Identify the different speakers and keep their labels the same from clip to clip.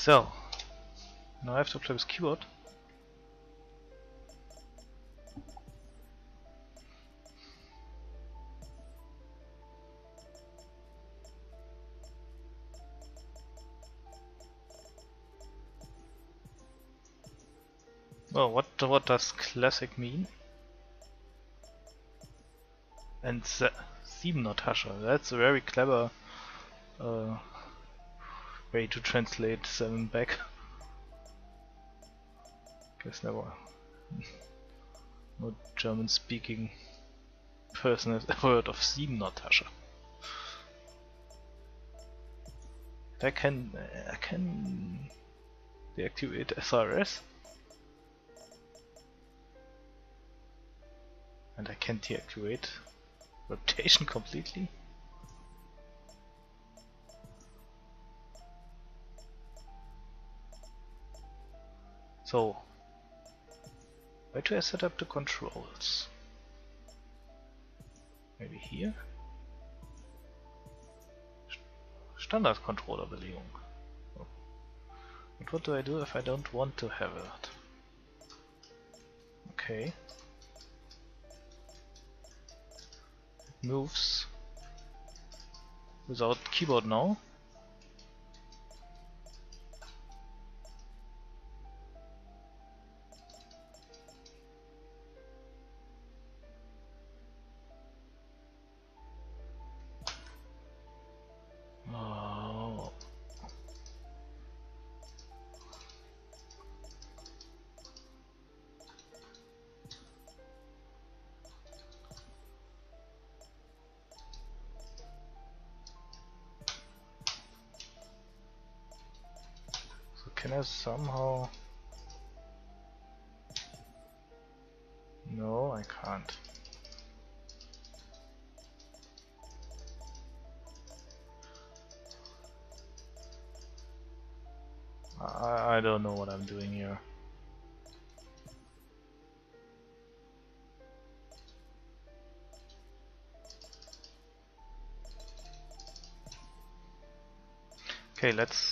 Speaker 1: So, now I have to play with keyboard. Oh, what what does classic mean? And se sieben Natasha. That's a very clever uh, way to translate seven back. Guess never. no German speaking person has ever heard of sieben Natasha. I can uh, I can deactivate SRS. And I can deactivate rotation completely. So, where do I set up the controls? Maybe here? Standardcontrollerbelegung. Oh. And what do I do if I don't want to have it? Okay. moves without keyboard now. I somehow... No, I can't. I, I don't know what I'm doing here. Okay, let's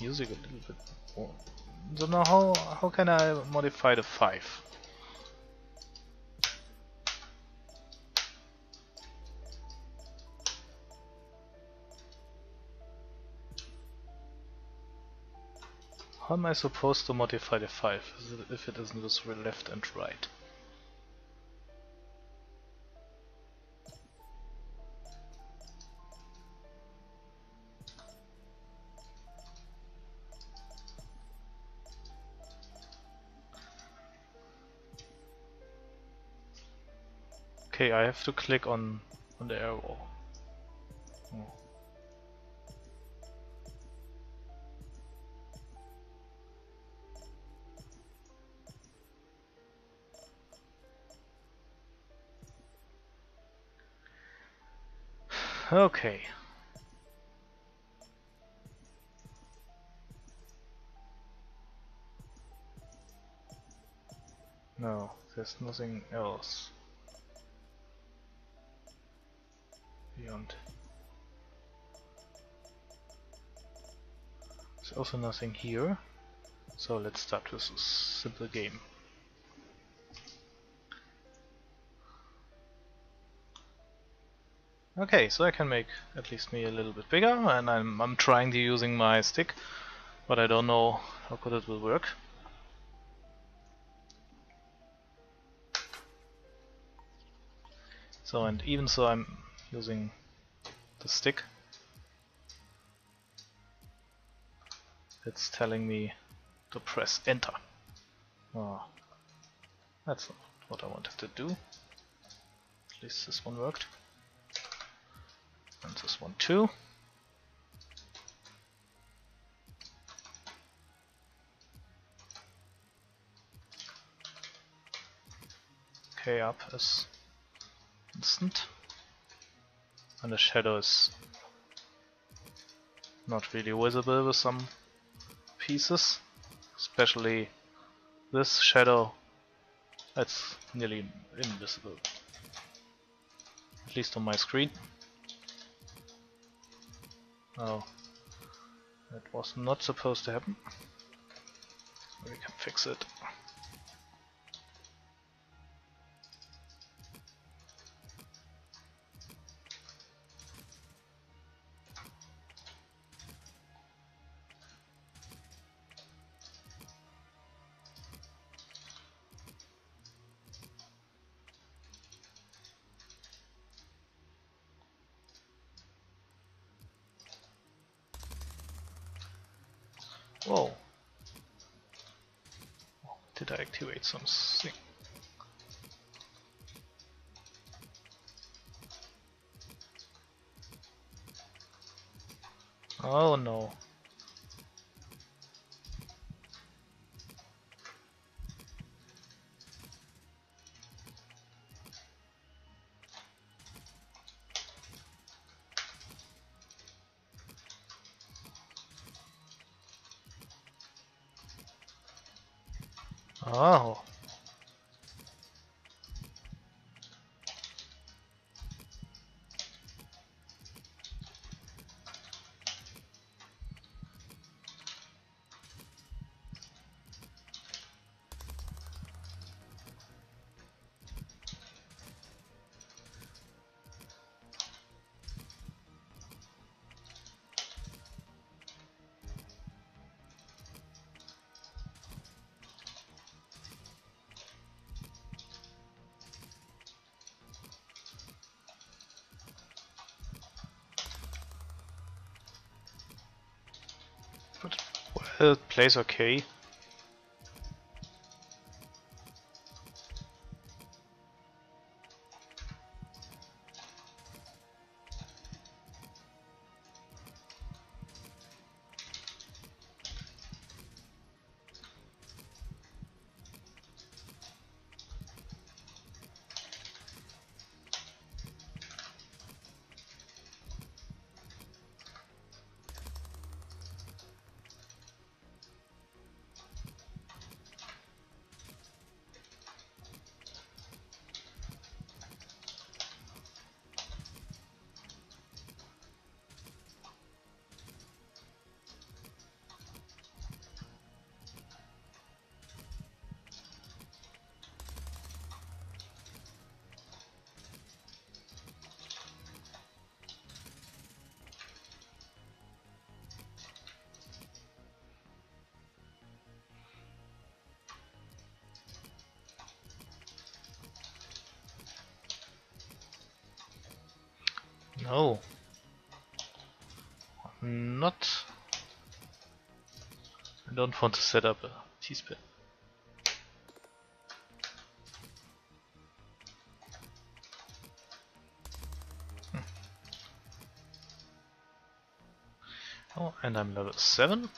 Speaker 1: music a little bit more. So now how, how can I modify the 5? How am I supposed to modify the 5 if it isn't with left and right? Okay, I have to click on on the arrow. Oh. Okay. No, there's nothing else. Beyond. There's also nothing here, so let's start with a simple game. Okay, so I can make at least me a little bit bigger, and I'm, I'm trying to using my stick, but I don't know how good it will work. So, and even so I'm using the stick. It's telling me to press enter. Oh, that's not what I wanted to do. At least this one worked. And this one too. Okay, up is instant and the shadow is not really visible with some pieces especially this shadow that's nearly invisible at least on my screen oh That was not supposed to happen. We can fix it. Something? Oh no. Oh. It plays okay. No. Not. I don't want to set up a T-spin. Hmm. Oh, and I'm level 7.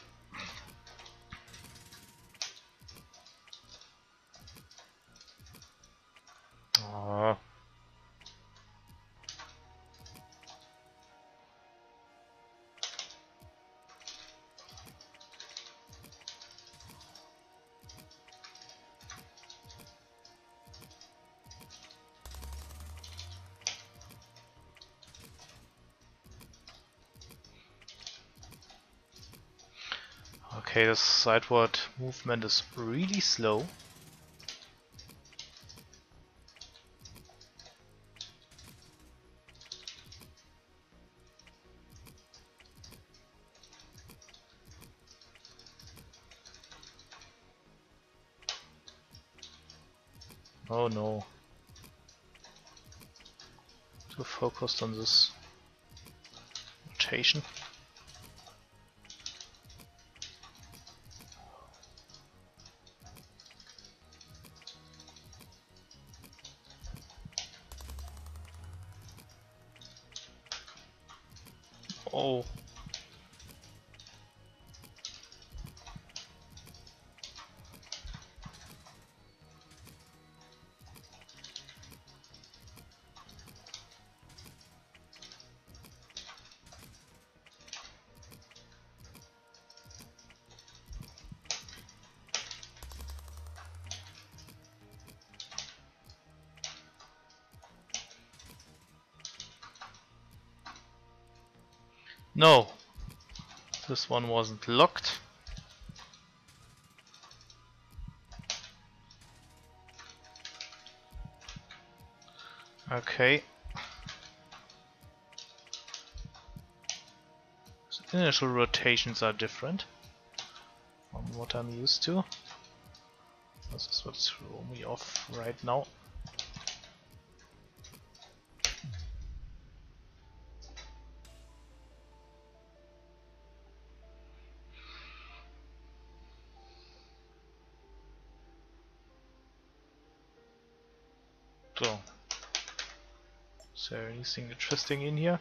Speaker 1: Okay, the sideward movement is really slow. Oh no. Too focused on this rotation. No. This one wasn't locked. Okay. So initial rotations are different from what I'm used to. This is what's throw me off right now. Anything interesting in here?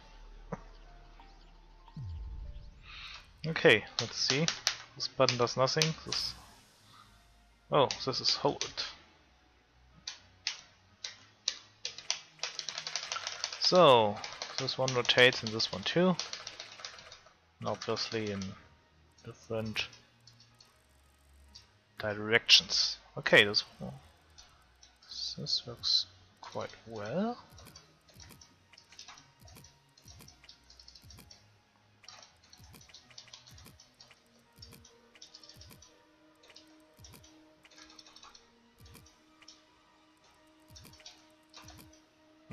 Speaker 1: Okay, let's see. This button does nothing. This Oh, this is hold. So, this one rotates and this one too. And obviously in different directions. Okay, this this works quite well.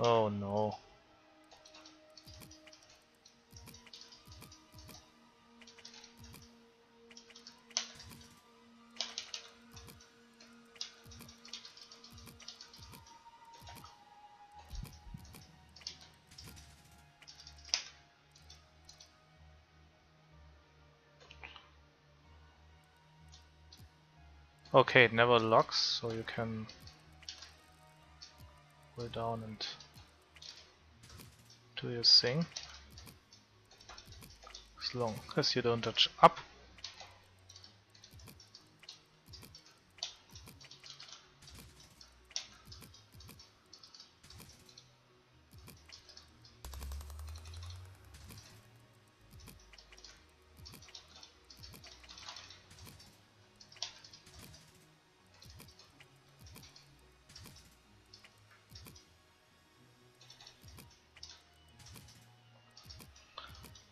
Speaker 1: Oh no. Okay, it never locks, so you can go down and do your thing. As long as you don't touch up.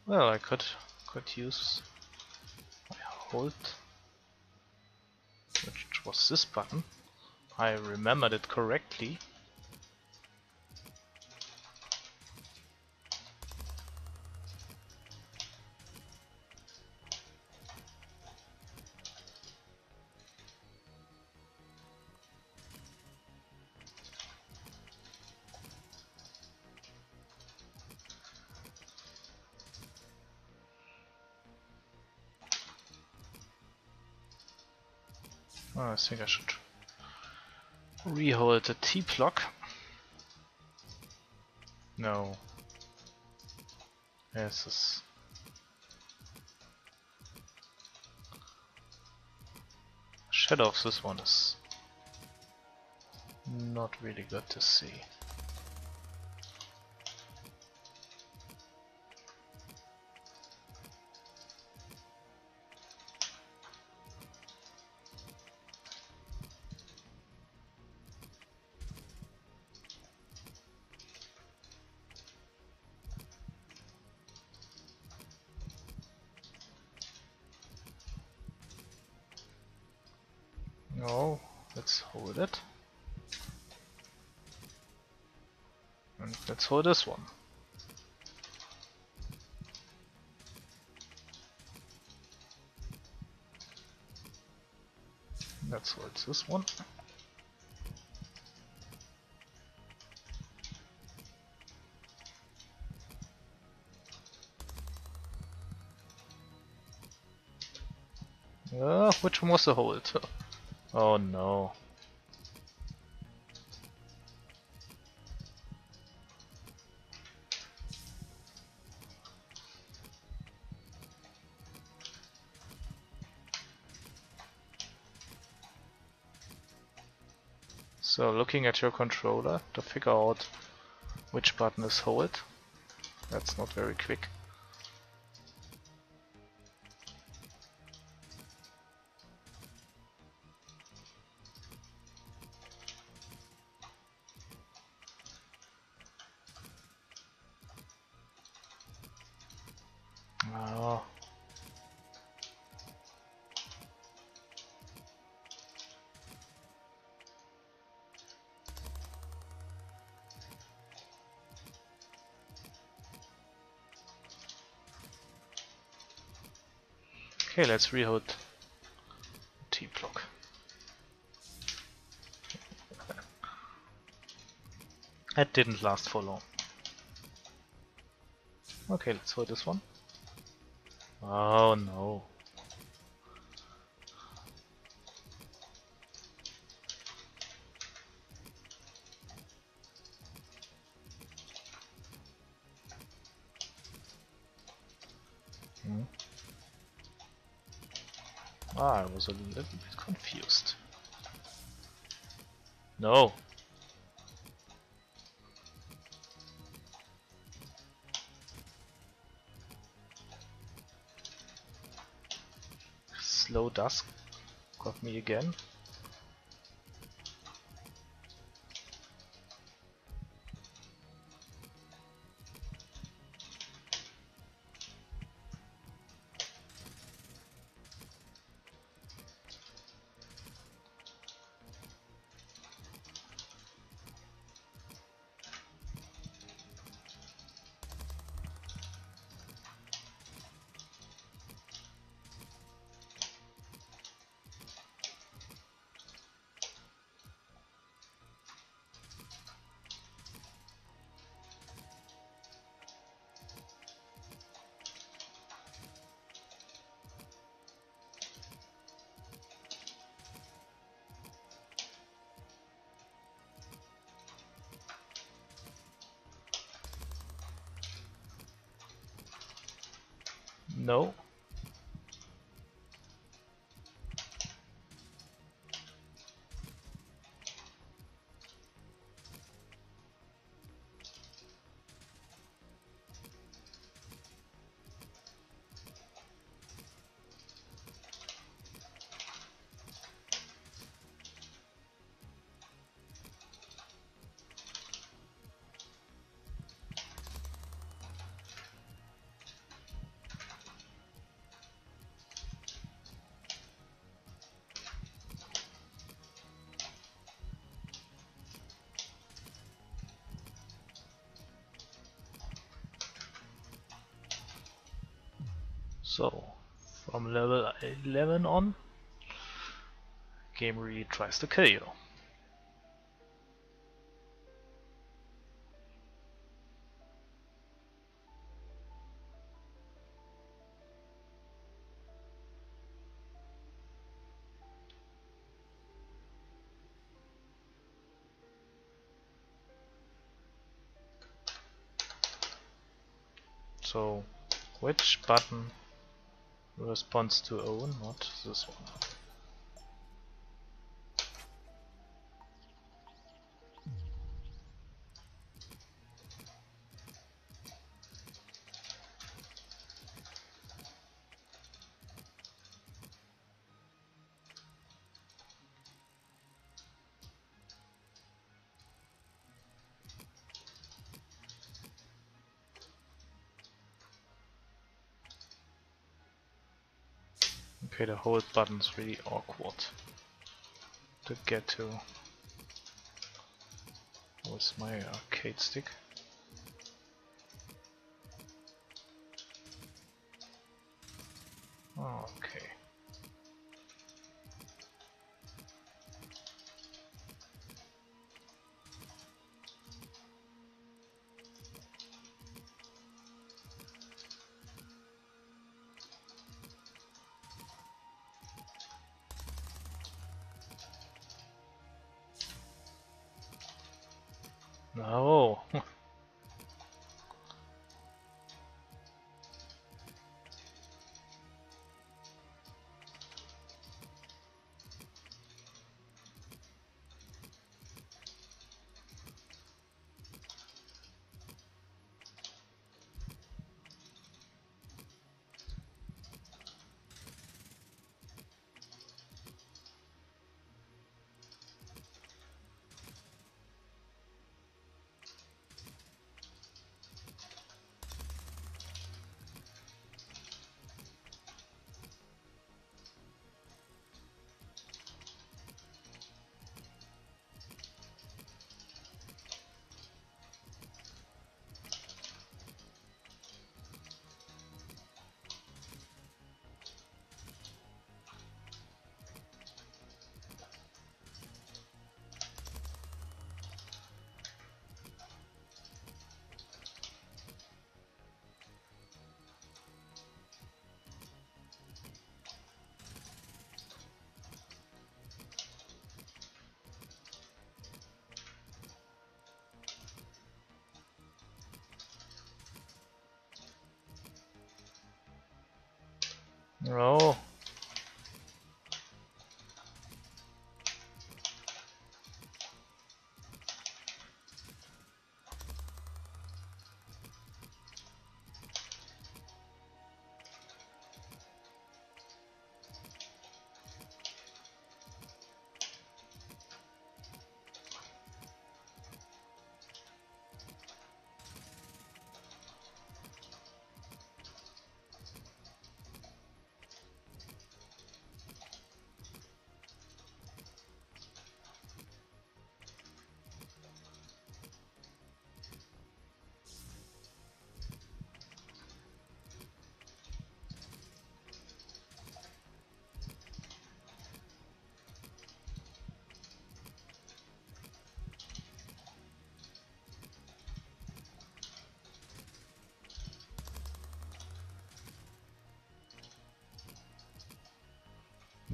Speaker 1: Well, I could could use my hold, which was this button. I remembered it correctly. Think I should rehold the T-block. No. Yes, this shadow of this one is not really good to see. And let's hold this one. Let's hold this one. Uh, which one was the hold? Oh no. Looking at your controller to figure out which button is hold, that's not very quick. Let's rehold T block. That didn't last for long. Okay, let's hold this one. Oh no. Hmm. Ah, I was a little bit confused. No. Slow DAS got me again. So, from level 11 on, game really tries to kill you. So, which button responds to Owen, not this one. Okay, the hold button's really awkward to get to with my arcade stick. No.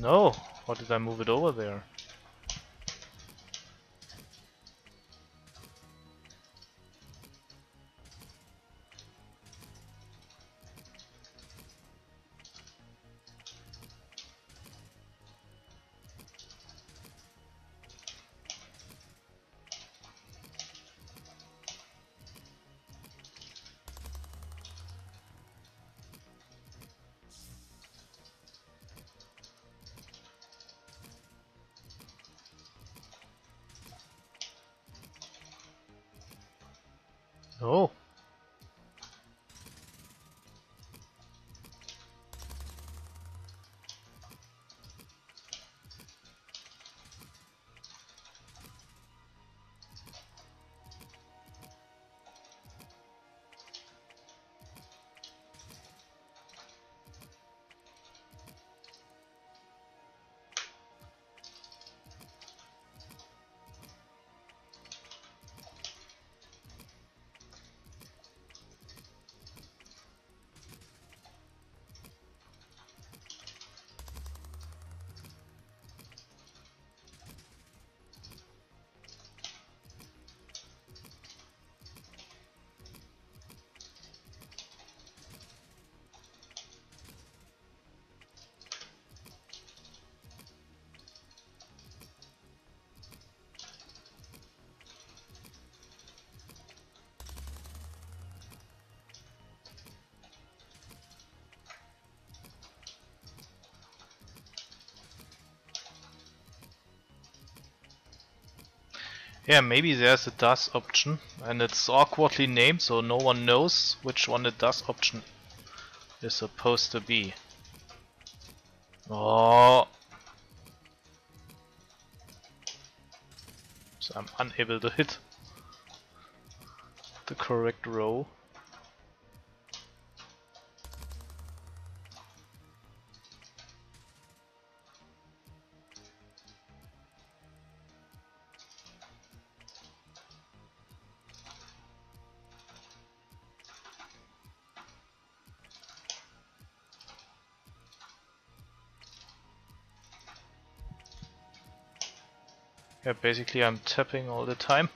Speaker 1: No, why did I move it over there? Yeah, maybe there's a DAS option and it's awkwardly named so no one knows which one the DAS option is supposed to be. Oh. So I'm unable to hit the correct row. Basically I'm tapping all the time.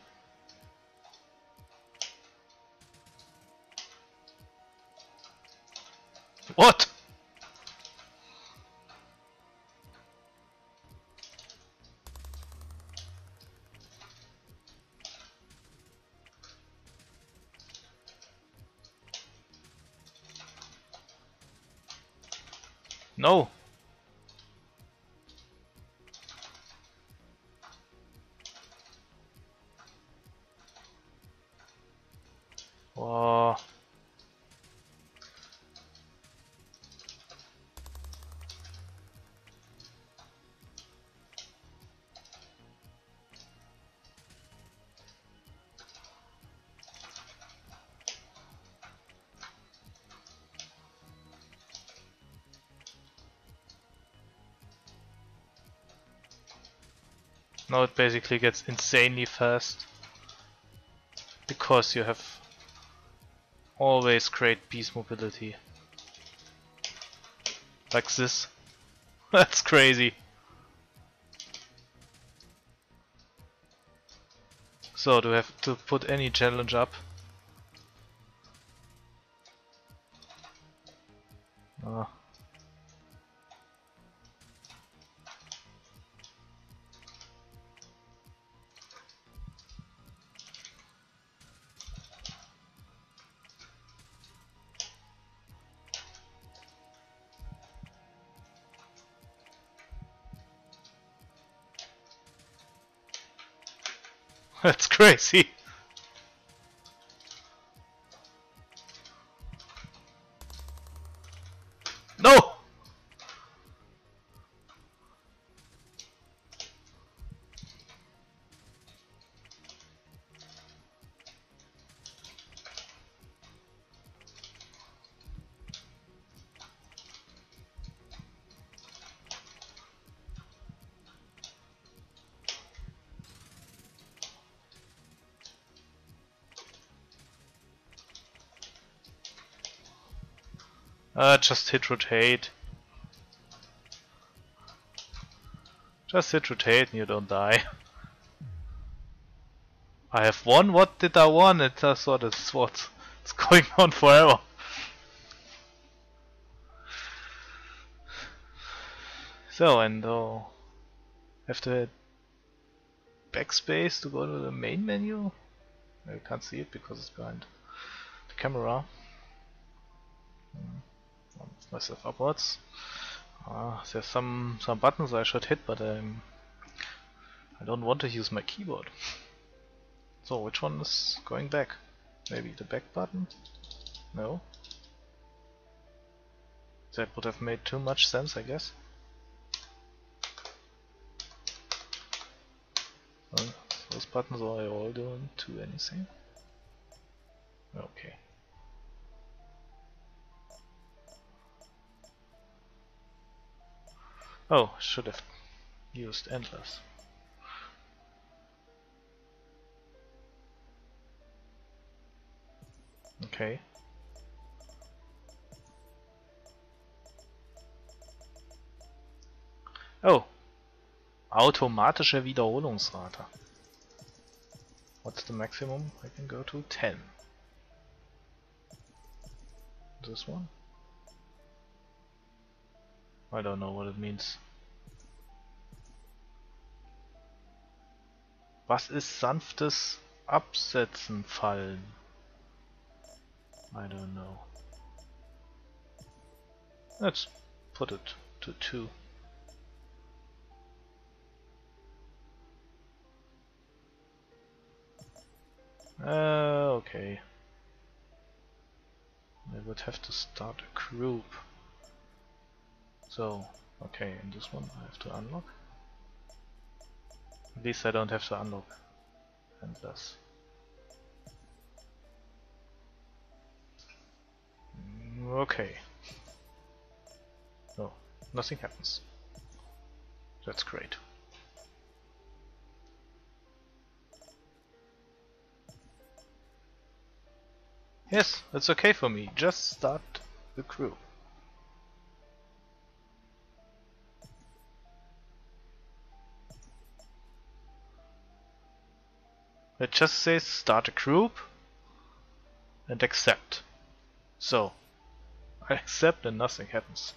Speaker 1: Now it basically gets insanely fast because you have always great piece mobility. Like this. That's crazy. So do we have to put any challenge up? That's Uh, just hit rotate. Just hit rotate and you don't die. I have won? What did I won? It just thought it's what it's going on forever. So and uh, have to hit backspace to go to the main menu. I can't see it because it's behind the camera. Hmm myself upwards. Uh, there's some some buttons I should hit, but um, I don't want to use my keyboard. So which one is going back? Maybe the back button? No. That would have made too much sense, I guess. Those buttons are all doing to anything? Okay. Oh, should have used endless. Okay. Oh. Automatische Wiederholungsrate. What's the maximum I can go to? 10. This one? I don't know what it means. Was ist sanftes Absetzen fallen? I don't know. Let's put it to 2. Uh, okay. I would have to start a group. So, okay, in this one I have to unlock. At least I don't have to unlock And Mm, okay. No, nothing happens. That's great. Yes, that's okay for me. Just start the crew. It just says start a group and accept. So, I accept and nothing happens.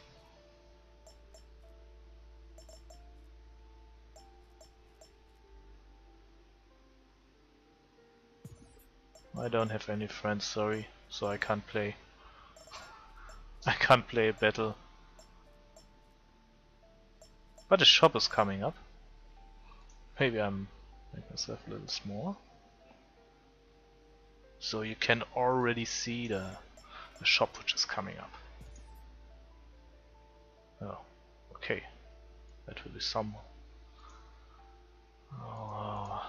Speaker 1: I don't have any friends, sorry, so I can't play. I can't play a battle. But a shop is coming up. Maybe I'm make myself a little smaller so you can already see the, the shop which is coming up. Oh, okay. That will be some. Oh.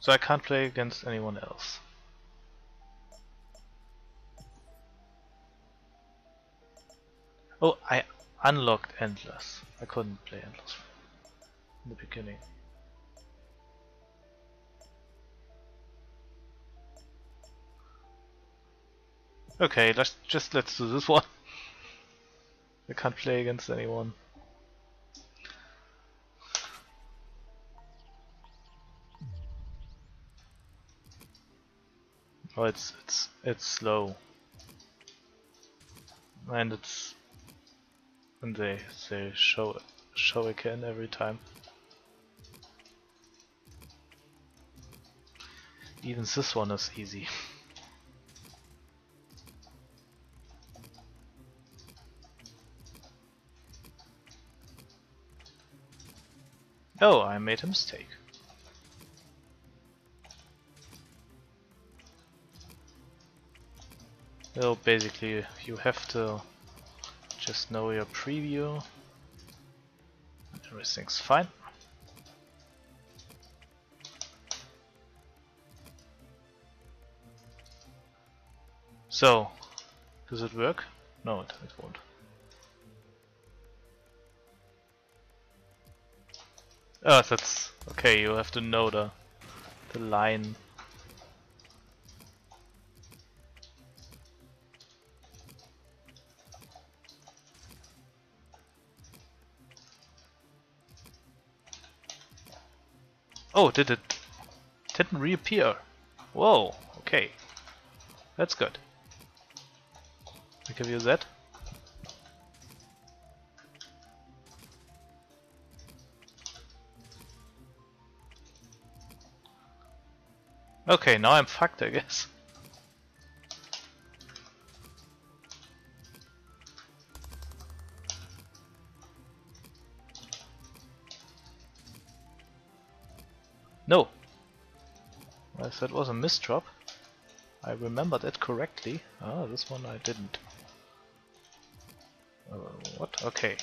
Speaker 1: So I can't play against anyone else. Oh, I unlocked Endless. I couldn't play Endless in the beginning. Okay, let's just let's do this one. I can't play against anyone. Oh, it's it's it's slow, and it's and they say show show again every time. Even this one is easy. oh, I made a mistake. Well, basically, you have to just know your preview. Everything's fine. So, does it work? No, it, it won't. Oh, that's okay. You have to know the the line. Oh, did it didn't reappear? Whoa. Okay, that's good. We can use that. Okay, now I'm fucked, I guess. No! I said it was a misdrop. I remembered it correctly. Ah, this one I didn't. Uh, what? Okay.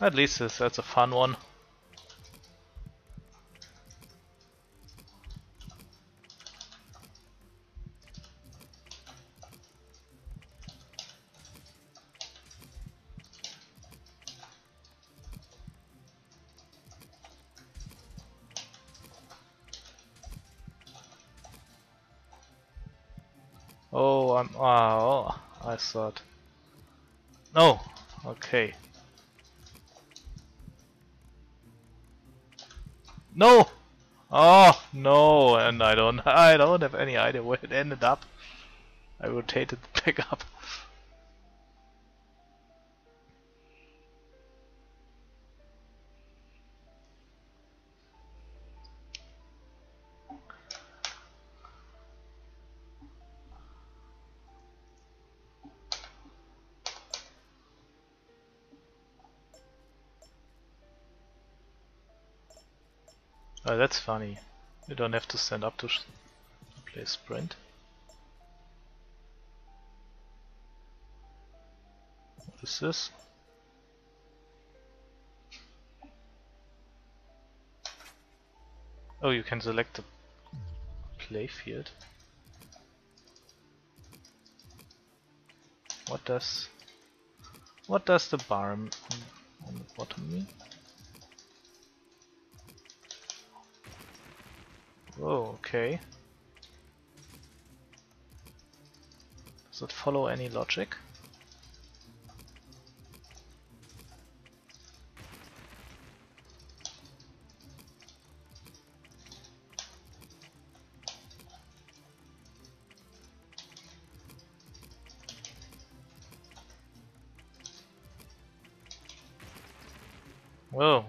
Speaker 1: At least that's a fun one. Oh, I'm. Ah, oh, I thought. No. Okay. No. Oh no, and I don't. I don't have any idea where it ended up. I rotated the back that's funny. You don't have to stand up to, play sprint. What is this? Oh, you can select the play field. What does what does the bar on the bottom mean? Oh, okay. Does it follow any logic? Oh,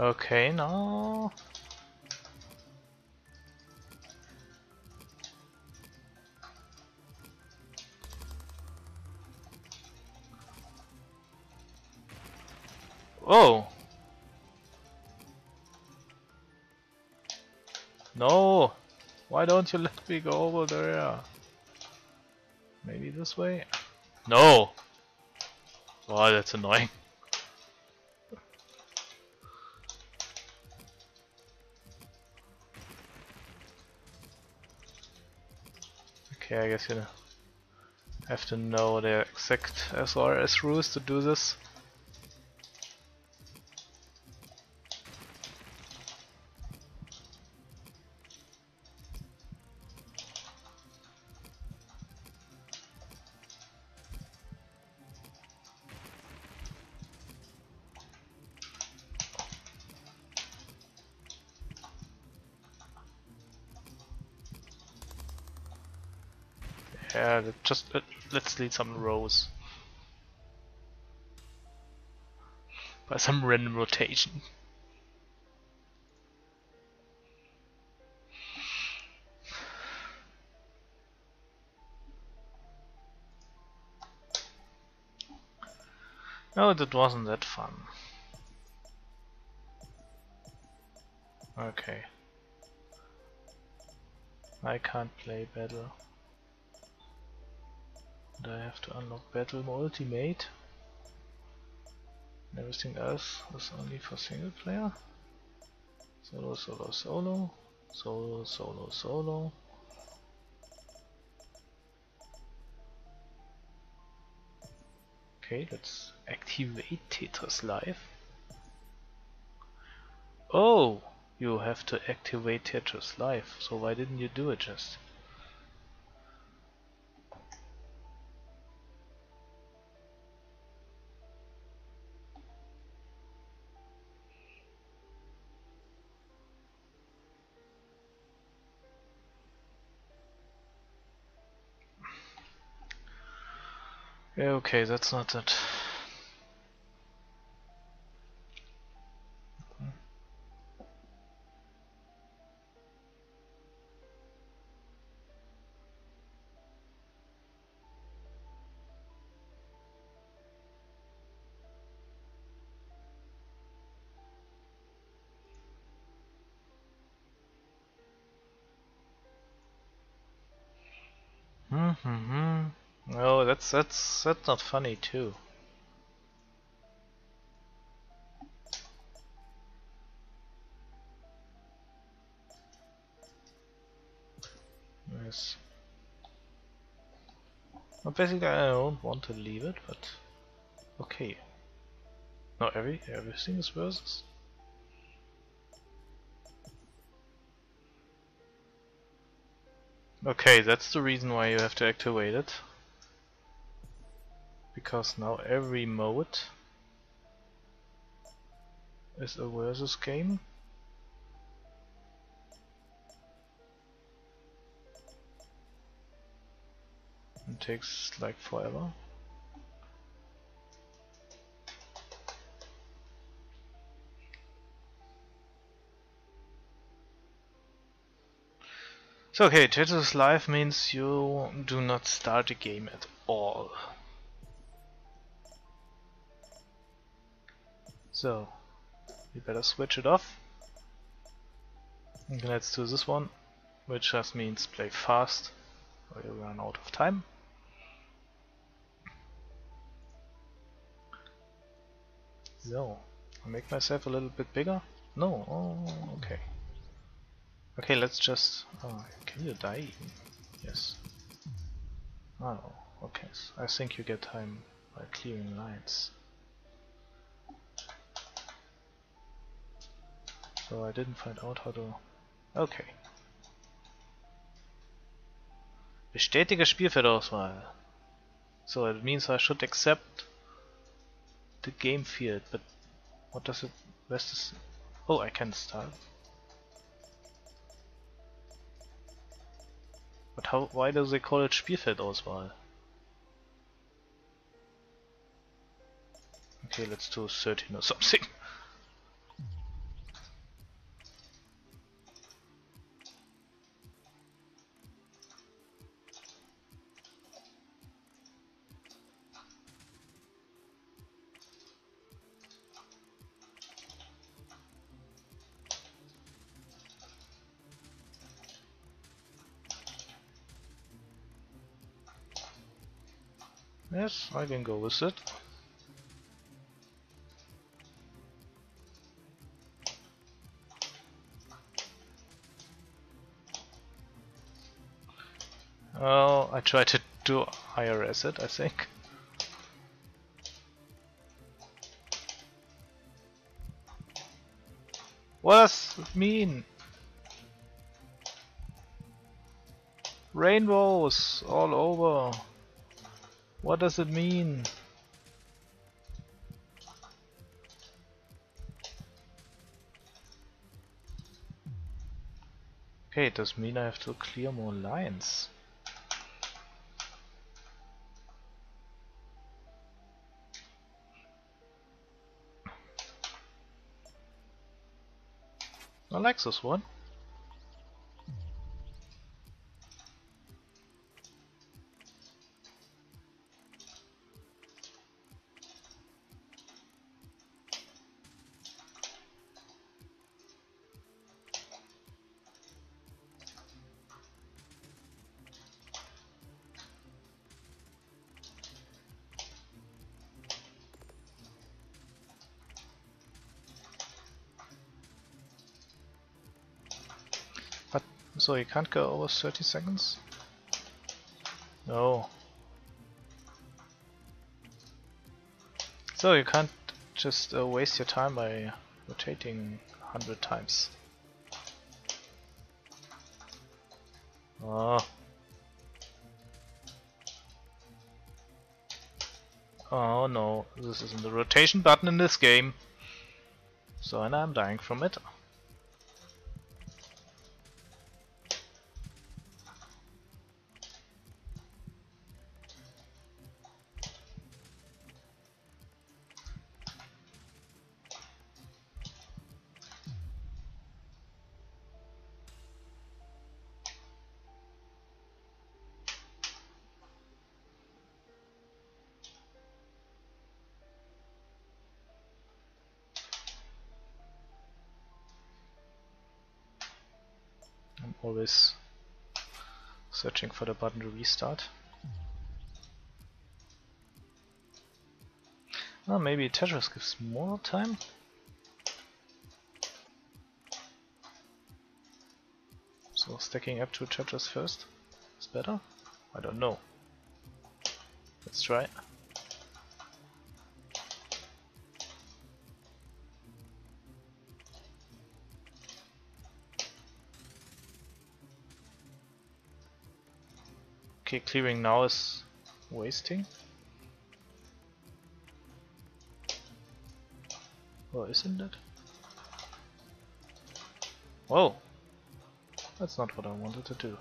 Speaker 1: Okay, no. Oh! No! Why don't you let me go over there? Maybe this way? No! Wow, that's annoying. Okay, I guess you have to know the exact SRS rules to do this. Just uh, let's lead some rows. By some random rotation. No, that wasn't that fun. Okay. I can't play battle. And I have to unlock battle ultimate. And everything else is only for single player. Solo, solo, solo. Solo, solo, solo. Okay, let's activate Tetris Live. Oh, you have to activate Tetris Live, so why didn't you do it just? Okay, that's not that. That's that's that's not funny too. Yes. Well, basically, I don't want to leave it, but okay. Not every everything is versus. Okay, that's the reason why you have to activate it. Because now every mode is a versus game. It takes like forever. So okay, Tetris Live means you do not start a game at all. So, we better switch it off. And let's do this one, which just means play fast or you run out of time. So, I make myself a little bit bigger. No, oh, okay. Okay, let's just... Oh, can you die Yes. Oh, okay. So I think you get time by clearing lines. So I didn't find out how to... Okay. Bestätige Spielfeldauswahl. So it means I should accept the game field, but what does it... Where's this... Oh, I can start. But how, why do they call it Spielfeldauswahl? Okay, let's do 13 or something. Yes, I can go with it. Oh, I tried to do IRS it, I think. What does it mean? Rainbows all over. What does it mean? Okay, it does mean I have to clear more lines. I like this one. So you can't go over 30 seconds? No. So you can't just uh, waste your time by rotating 100 times. Oh. Oh no, this isn't the rotation button in this game. So and I'm dying from it. Always searching for the button to restart. Well, maybe Tetris gives more time? So stacking up to Tetris first is better? I don't know. Let's try. Okay, clearing now is wasting. Oh, isn't it? Oh! That's not what I wanted to do.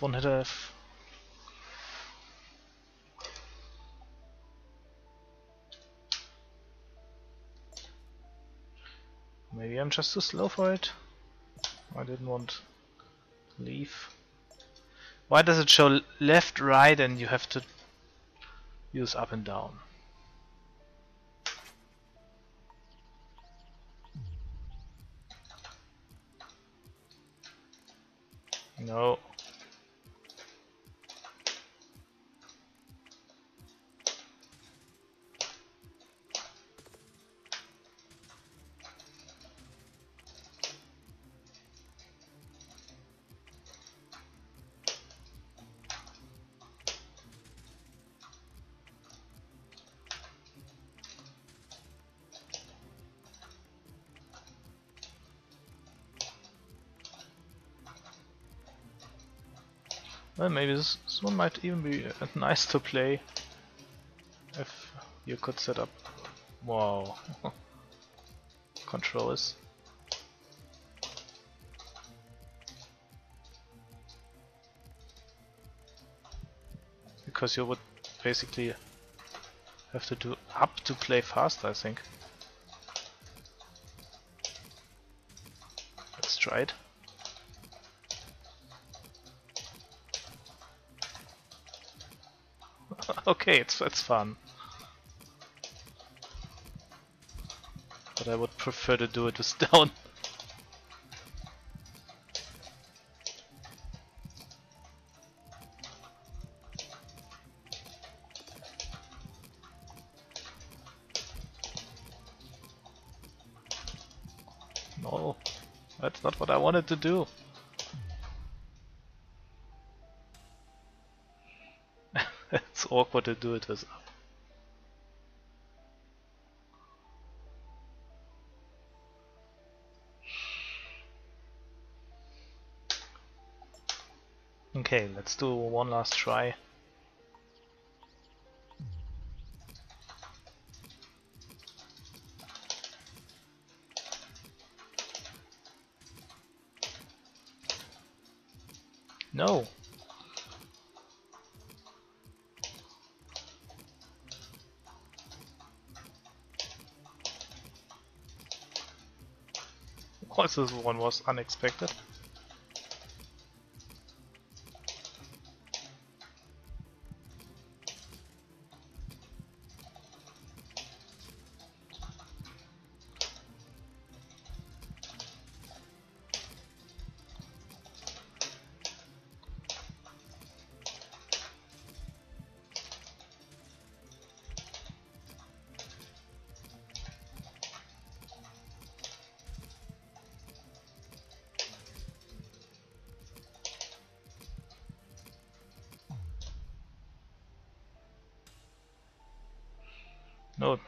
Speaker 1: One hit a Maybe I'm just too slow for it. I didn't want leave. Why does it show left, right and you have to use up and down? Well, maybe this, this one might even be uh, nice to play if you could set up wow controllers. because you would basically have to do up to play fast, I think. Let's try it. Okay, it's it's fun. But I would prefer to do it with down. No, that's not what I wanted to do. Awkward to do it with up. Okay, let's do one last try. This one was unexpected.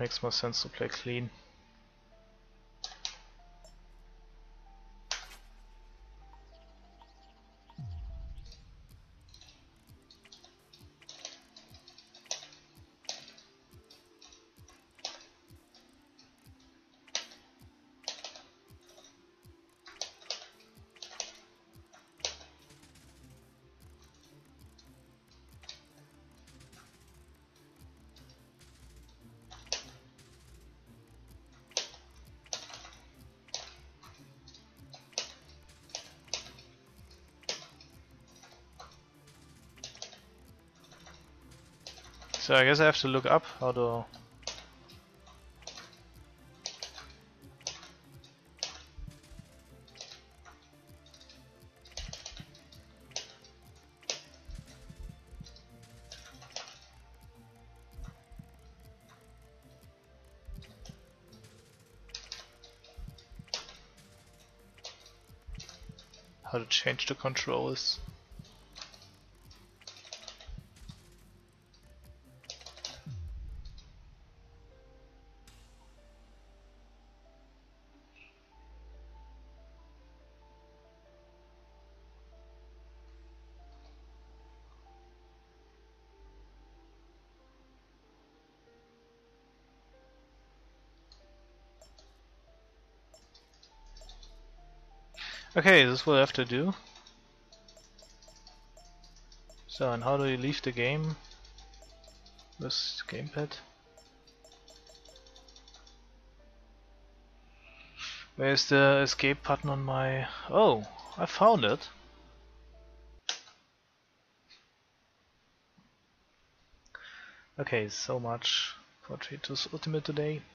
Speaker 1: Makes more sense to play clean. So I guess I have to look up how to how to change the controls. Okay, this will have to do. So, and how do you leave the game? This gamepad? Where's the escape button on my... Oh, I found it. Okay, so much for Tetris Ultimate today.